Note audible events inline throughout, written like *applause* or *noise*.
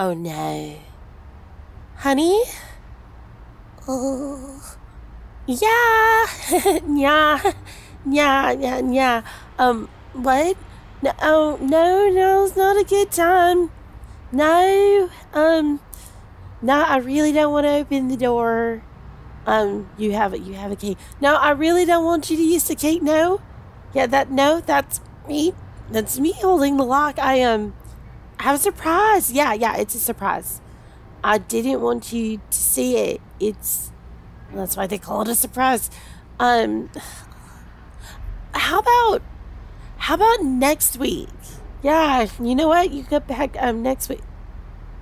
Oh no. Honey? Oh. Yeah. *laughs* yeah. Yeah, yeah, yeah. Um, what? No, oh, no, no, it's not a good time. No, um, no, I really don't want to open the door. Um, you have it, you have a key. No, I really don't want you to use the key. No. Yeah, that, no, that's me. That's me holding the lock. I, um, have a surprise. Yeah, yeah, it's a surprise. I didn't want you to see it. It's, that's why they call it a surprise. Um, how about, how about next week? Yeah, you know what? You get back um next week.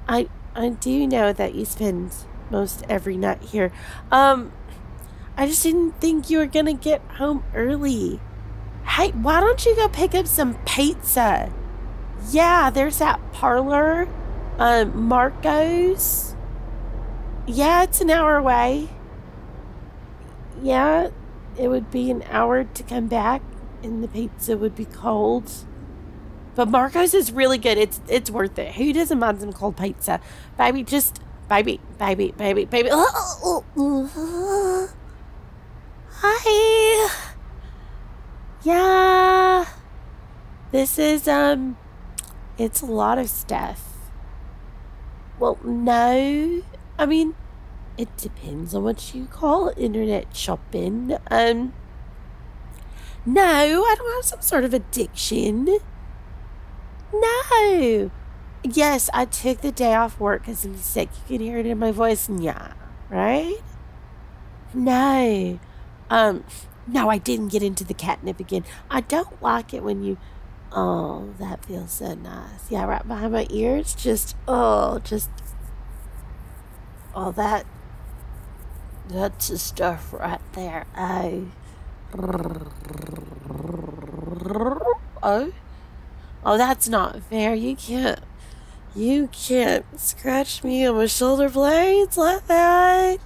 I I do know that you spend most every night here. Um, I just didn't think you were gonna get home early. Hey, why don't you go pick up some pizza? Yeah, there's that parlor, um, Marco's. Yeah, it's an hour away. Yeah, it would be an hour to come back, and the pizza would be cold. But Marco's is really good. It's it's worth it. Who doesn't mind some cold pizza? Baby, just baby, baby, baby, baby. *gasps* Hi. Yeah. This is um it's a lot of stuff. Well, no. I mean, it depends on what you call internet shopping. Um No, I don't have some sort of addiction. No. Yes, I took the day off work because I'm sick. You can hear it in my voice. Yeah, right? No. Um, no, I didn't get into the catnip again. I don't like it when you. Oh, that feels so nice. Yeah, right behind my ears. Just, oh, just. Oh, that. That's the stuff right there. Oh. Oh. Oh, that's not fair. You can't. You can't scratch me on my shoulder blades like that.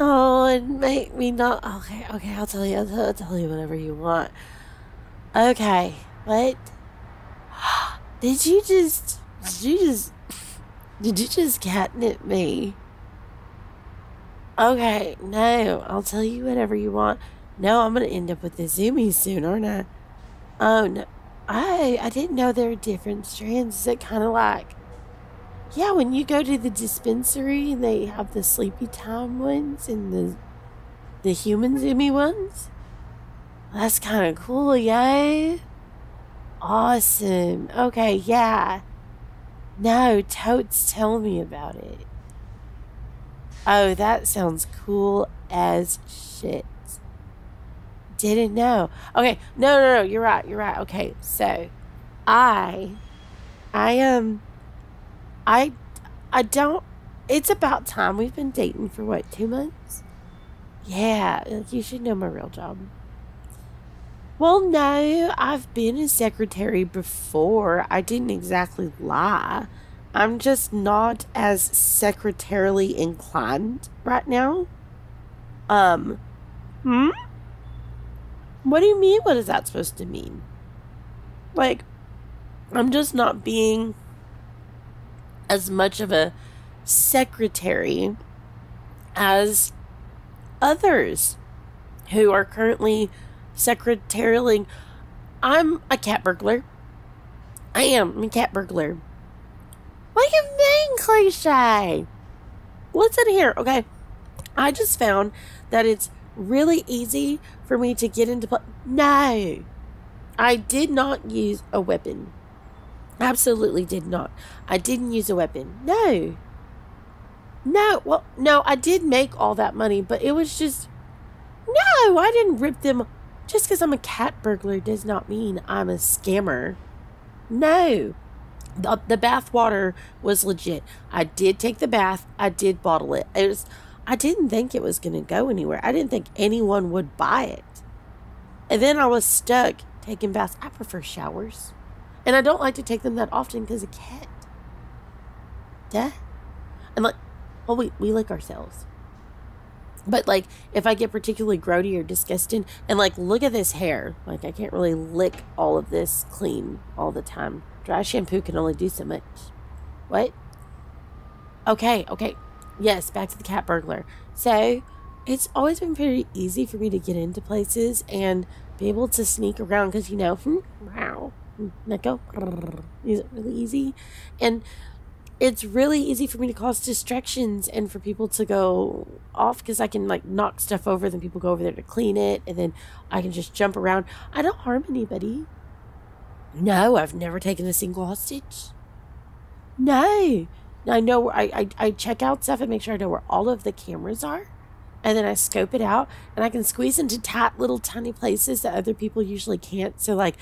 Oh, and make me not. Okay, okay, I'll tell you. I'll I'll tell you whatever you want. Okay, what? *gasps* Did you just. Did you just. *laughs* Did you just catnip me? Okay, no, I'll tell you whatever you want. No, I'm gonna end up with the zoomies soon, aren't I? Oh, no. I I didn't know there were different strands. Is it kind of like, yeah, when you go to the dispensary and they have the sleepy time ones and the the human zoomy ones? That's kind of cool, yeah. Awesome. Okay, yeah. No, totes tell me about it. Oh, that sounds cool as shit didn't know. Okay, no, no, no, you're right, you're right. Okay, so I, I um, I, I don't. It's about time. We've been dating for what two months? Yeah, you should know my real job. Well, no, I've been a secretary before. I didn't exactly lie. I'm just not as secretarily inclined right now. Um, hmm? What do you mean? What is that supposed to mean? Like, I'm just not being as much of a secretary as others who are currently secretarialing. I'm a cat burglar. I am I'm a cat burglar. What do you mean, cliche? Listen here, okay? I just found that it's really easy for me to get into play. No, I did not use a weapon. Absolutely did not. I didn't use a weapon. No. No, well, no, I did make all that money, but it was just. No, I didn't rip them. Just because I'm a cat burglar does not mean I'm a scammer. No. The, the bath water was legit. I did take the bath. I did bottle it. It was I didn't think it was going to go anywhere. I didn't think anyone would buy it. And then I was stuck taking baths. I prefer showers. And I don't like to take them that often because I can't. Duh. And like, well, we, we lick ourselves. But like, if I get particularly grody or disgusting, and like, look at this hair. Like, I can't really lick all of this clean all the time. Dry shampoo can only do so much. What? Okay, okay. Yes, back to the cat burglar. So, it's always been pretty easy for me to get into places and be able to sneak around because, you know, hmm, wow, hmm, let go. Is it really easy? And it's really easy for me to cause distractions and for people to go off because I can like knock stuff over, then people go over there to clean it, and then I can just jump around. I don't harm anybody. No, I've never taken a single hostage. No. I know I, I, I check out stuff and make sure I know where all of the cameras are. And then I scope it out and I can squeeze into tight little tiny places that other people usually can't. So like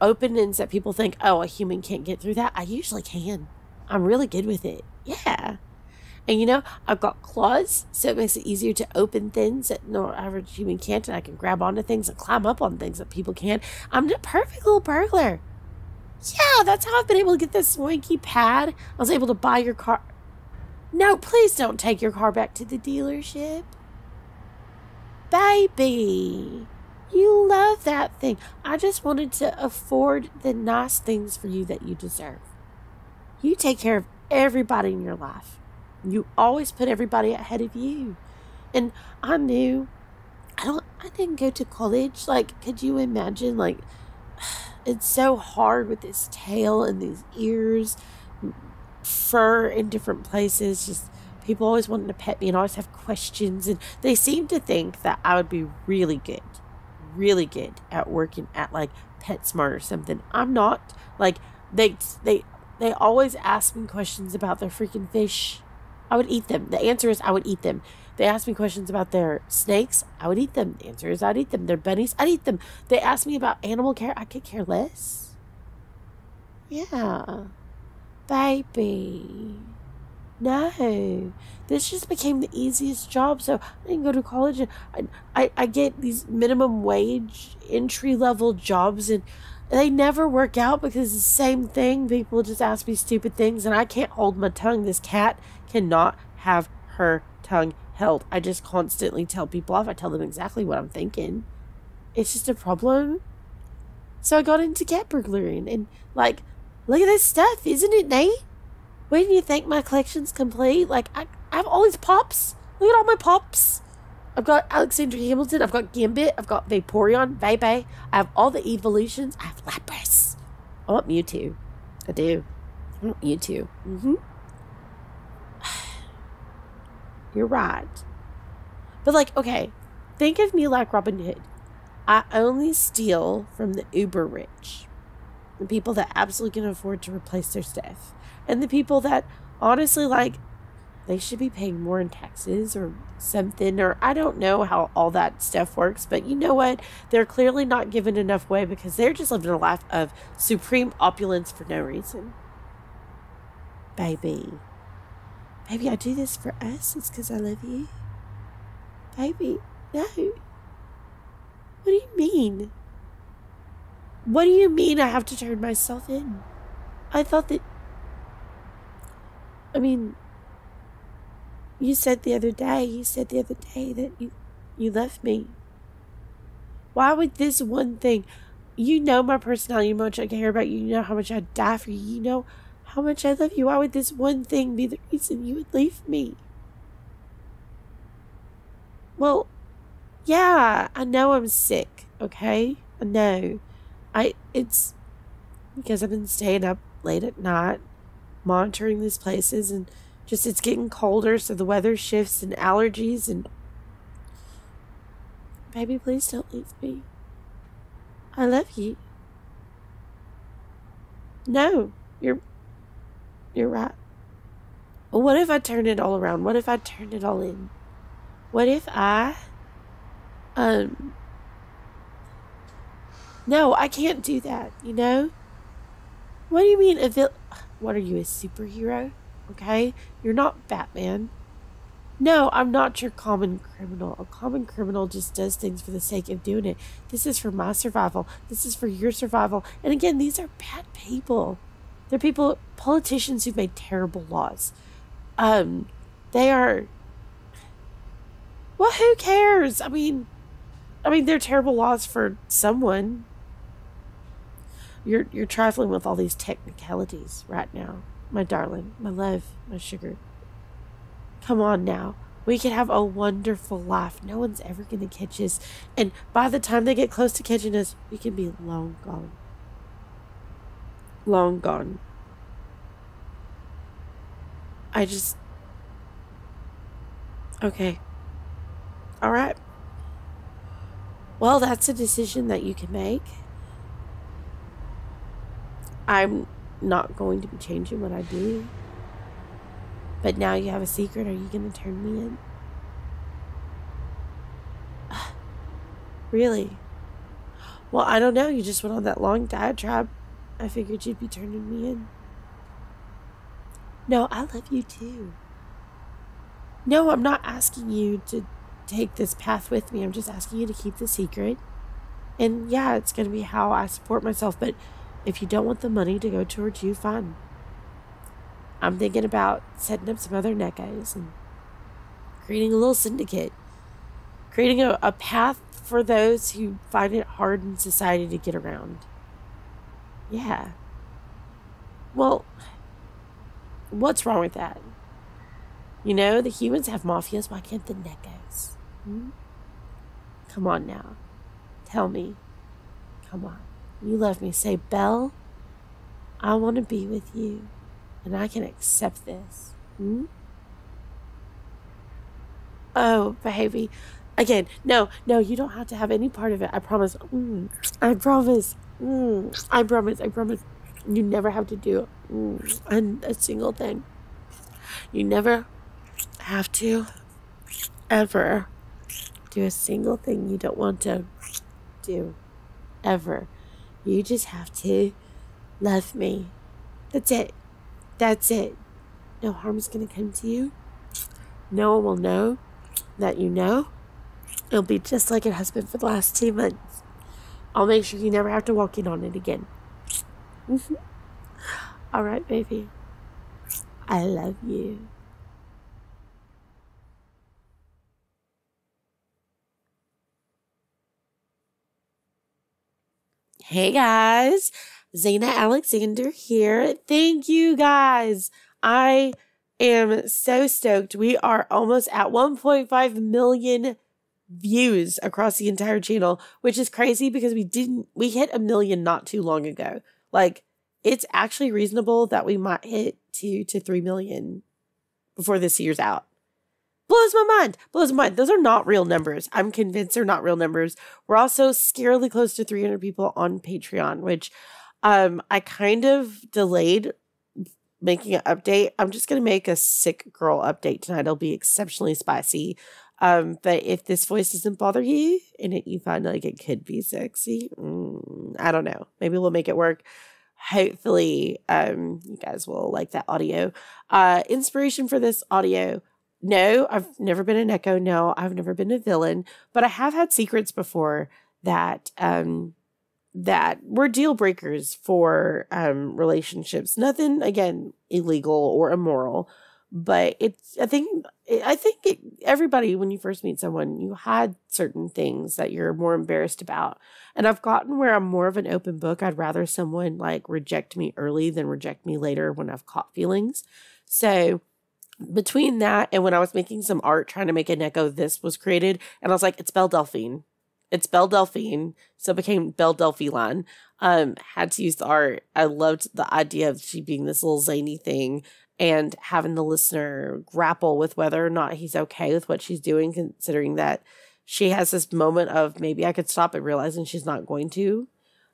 openings that people think, oh, a human can't get through that. I usually can. I'm really good with it. Yeah. And you know, I've got claws, so it makes it easier to open things that no average human can't, and I can grab onto things and climb up on things that people can't. I'm the perfect little burglar. Yeah, that's how I've been able to get this swanky pad. I was able to buy your car. No, please don't take your car back to the dealership. Baby, you love that thing. I just wanted to afford the nice things for you that you deserve. You take care of everybody in your life. You always put everybody ahead of you. And I knew I don't I didn't go to college. Like, could you imagine like *sighs* it's so hard with this tail and these ears, fur in different places. Just people always wanting to pet me and always have questions. And they seem to think that I would be really good, really good at working at like PetSmart or something. I'm not. Like, they, they, they always ask me questions about their freaking fish. I would eat them. The answer is I would eat them. They ask me questions about their snakes. I would eat them. The answer is I'd eat them. Their bunnies. I'd eat them. They ask me about animal care. I could care less. Yeah. Baby. No. This just became the easiest job. So I didn't go to college. And I, I, I get these minimum wage, entry level jobs. And they never work out because the same thing. People just ask me stupid things. And I can't hold my tongue. This cat cannot have her tongue held. I just constantly tell people off. I tell them exactly what I'm thinking. It's just a problem. So I got into cat burglaring and like, look at this stuff, isn't it neat? When do you think my collection's complete? Like I, I have all these pops. Look at all my pops. I've got Alexander Hamilton, I've got Gambit, I've got Vaporeon, Bebe. I have all the evolutions. I have Lapras. I want Mewtwo. I do. I want Mewtwo. Mm-hmm. *sighs* You're right. But, like, okay, think of me like Robin Hood. I only steal from the uber rich, the people that absolutely can afford to replace their stuff, and the people that honestly, like, they should be paying more in taxes or something, or I don't know how all that stuff works, but you know what? They're clearly not given enough way because they're just living a life of supreme opulence for no reason. Baby. Baby, I do this for us. It's because I love you. Baby, no. What do you mean? What do you mean I have to turn myself in? I thought that. I mean, you said the other day, you said the other day that you, you left me. Why would this one thing? You know my personality, how much I care about you. You know how much I'd die for you. You know how much I love you. Why would this one thing be the reason you would leave me? Well, yeah, I know I'm sick, okay? I know. I it's because I've been staying up late at night monitoring these places and just it's getting colder so the weather shifts and allergies and baby please don't leave me. I love you. No, you're you're right. Well, what if I turn it all around? What if I turn it all in? What if I, um, no, I can't do that, you know? What do you mean a vil- What are you, a superhero? Okay? You're not Batman. No, I'm not your common criminal. A common criminal just does things for the sake of doing it. This is for my survival. This is for your survival. And again, these are bad people. They're people, politicians who've made terrible laws. Um, they are. Well, who cares? I mean, I mean, they're terrible laws for someone. You're you're trifling with all these technicalities right now, my darling, my love, my sugar. Come on now. We can have a wonderful life. No one's ever going to catch us. And by the time they get close to catching us, we can be long gone. Long gone. I just. Okay. All right. Well, that's a decision that you can make. I'm not going to be changing what I do. But now you have a secret. Are you going to turn me in? *sighs* really? Well, I don't know. You just went on that long diatribe. I figured you'd be turning me in. No, I love you too. No, I'm not asking you to take this path with me. I'm just asking you to keep the secret. And yeah, it's going to be how I support myself. But if you don't want the money to go towards you, fine. I'm thinking about setting up some other nekos and creating a little syndicate, creating a, a path for those who find it hard in society to get around. Yeah. Well, what's wrong with that? You know, the humans have mafias. Why can't the nekos? Hmm? Come on now. Tell me. Come on. You love me. Say, Belle, I want to be with you and I can accept this. Hmm? Oh, baby. Again, no, no, you don't have to have any part of it. I promise. Mm, I promise. Mm, I promise. I promise. You never have to do mm, a single thing. You never have to ever do a single thing you don't want to do. Ever. You just have to love me. That's it. That's it. No harm is going to come to you. No one will know that you know. It'll be just like it has been for the last two months. I'll make sure you never have to walk in on it again. *laughs* All right, baby. I love you. Hey guys, Zayna Alexander here. Thank you guys. I am so stoked. We are almost at 1.5 million views across the entire channel, which is crazy because we didn't, we hit a million not too long ago. Like, it's actually reasonable that we might hit two to three million before this year's out. Blows my mind. Blows my mind. Those are not real numbers. I'm convinced they're not real numbers. We're also scarily close to 300 people on Patreon, which um, I kind of delayed making an update. I'm just gonna make a sick girl update tonight. It'll be exceptionally spicy. Um, but if this voice doesn't bother you and it, you find like it could be sexy, mm, I don't know. Maybe we'll make it work. Hopefully, um, you guys will like that audio. Uh, inspiration for this audio. No, I've never been a neko. No, I've never been a villain, but I have had secrets before that um that were deal breakers for um, relationships. Nothing again illegal or immoral, but it's. I think. I think it, everybody, when you first meet someone, you had certain things that you're more embarrassed about, and I've gotten where I'm more of an open book. I'd rather someone like reject me early than reject me later when I've caught feelings. So between that and when I was making some art trying to make a neko, this was created, and I was like, it's Belle Delphine it's Belle Delphine, so it became Belle Delfeline. Um, had to use the art. I loved the idea of she being this little zany thing and having the listener grapple with whether or not he's okay with what she's doing, considering that she has this moment of maybe I could stop it, realizing she's not going to.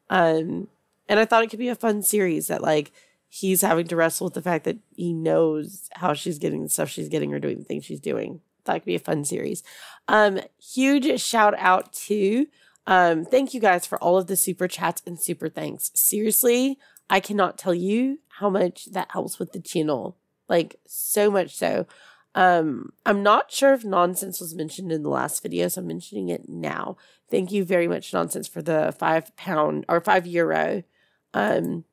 Um, and I thought it could be a fun series that like he's having to wrestle with the fact that he knows how she's getting the stuff she's getting or doing the things she's doing That could be a fun series. Um, huge shout out to um, thank you guys for all of the super chats and super thanks. Seriously, I cannot tell you how much that helps with the channel. Like so much so. Um, I'm not sure if nonsense was mentioned in the last video, so I'm mentioning it now. Thank you very much, nonsense, for the five pound or five euro um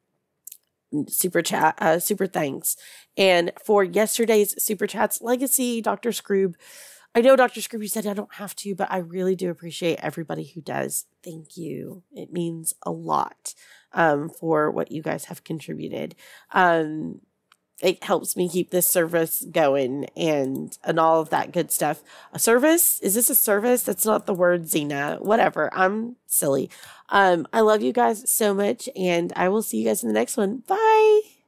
super chat, uh, super thanks. And for yesterday's super chats, legacy, Dr. Scroob. I know Dr. Scroob, you said I don't have to, but I really do appreciate everybody who does. Thank you. It means a lot um, for what you guys have contributed. Um, it helps me keep this service going and and all of that good stuff. A service? Is this a service? That's not the word Xena. Whatever. I'm silly. Um, I love you guys so much, and I will see you guys in the next one. Bye.